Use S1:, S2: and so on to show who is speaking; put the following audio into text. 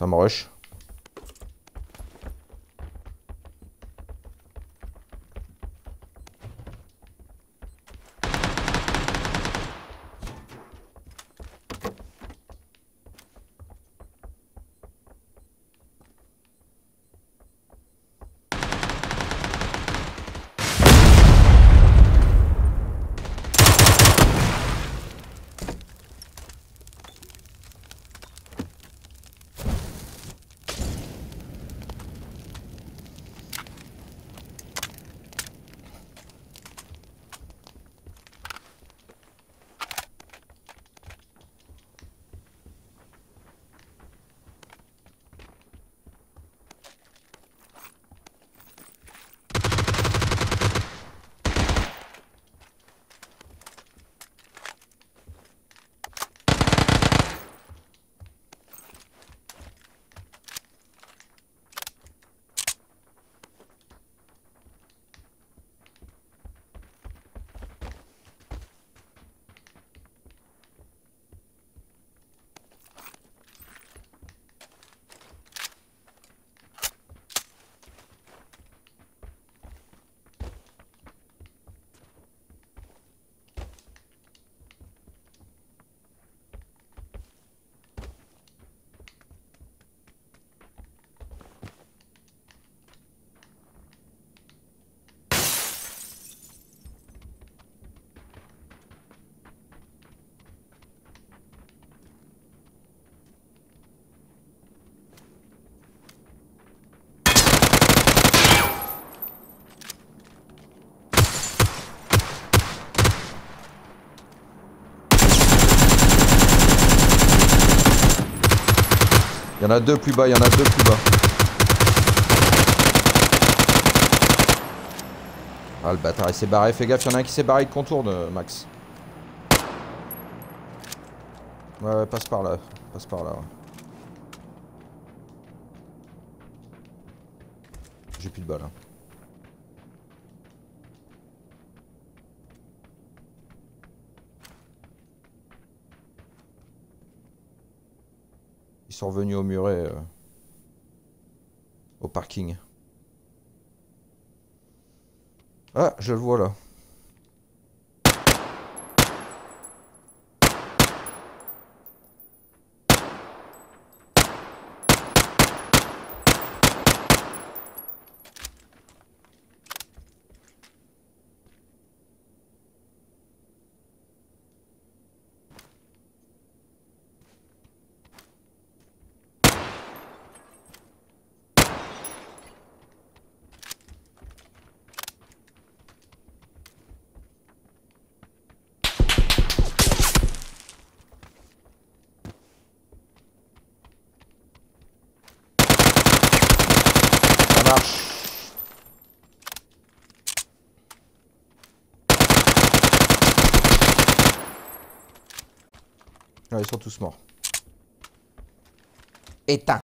S1: São rush Il y en a deux plus bas, il y en a deux plus bas. Ah le bâtard il s'est barré, fais gaffe, il y en a un qui s'est barré, il contourne Max. Ouais, ouais, passe par là, passe par là. J'ai plus de balles. Hein. Revenus au muret. Euh, au parking. Ah, je le vois là. Ils sont tous morts. Éteint.